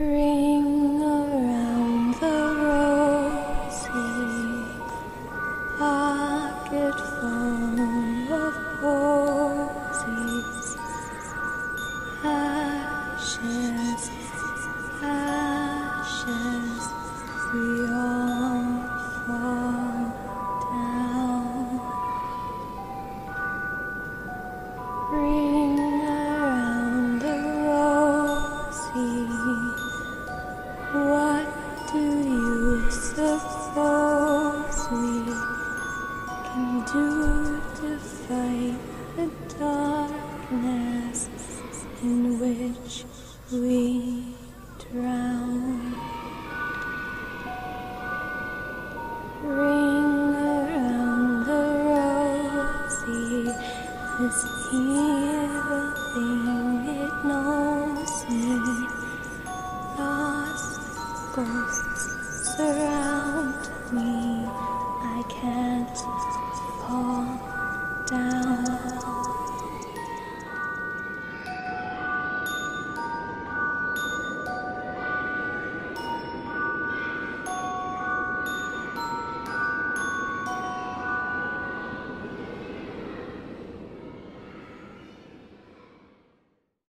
Ring around the rosy pocket full of posies, ashes, ashes, we all fall down. You suppose we can do to fight the darkness in which we drown? Ring around the rosy, this evil thing, it knows me. Lost ghosts surround me. I can't fall down.